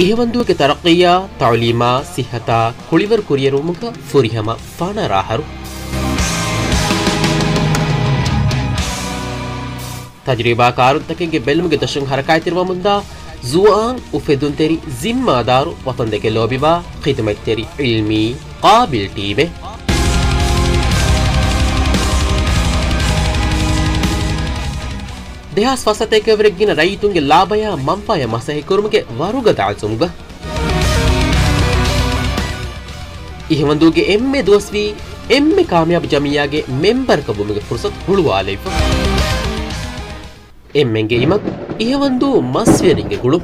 ಇಹವಂದುವಗೆ ತರಕಿಯ ತಾಲೀಮ ಸಿಹತ ಕುಳಿವರ್ ಕುರಿಯರುಮುಗ ಫುರಿಹಮ ಫಾಣರಾಹರು ತಜ್ರೀಬಾ ಕಾರುತ್ತಕೆಗೆ ಬೆಲ್ಮುಗೆ ದಶಂ ಹರಕಾಯ್ತಿರುವ ಮುಂದ ಜುಆನ್ ಉಫೆದುನ್ ತೆರಿ ಜಿಮ್ಮಾದಾರು ವತಂದೆಗೆ ಲೋಬಿವಾ ಖಿದಮತ್ ತೆರಿ ಇಲ್ಮಿ ಕಾಬಿಲ್ ಟೀವೆ දෙහස් වසතයකවරෙක්ගෙන රයිතුන්ගේ ලාභය මම්පාය මසහිකුරුමගේ වරුග දාල්සුම්ග ඉහවඳූගේ එම්මෙ දුවස්වී එම්මෙ කාමයාබ ජමියාගේ මෙම්බර් කබුමගේ පුරසත් හුළුවාලෙව. එම්මෙන්ගේ ඉමක් ඉහවන්දූ මස්වේරින්ගේ ගුළු.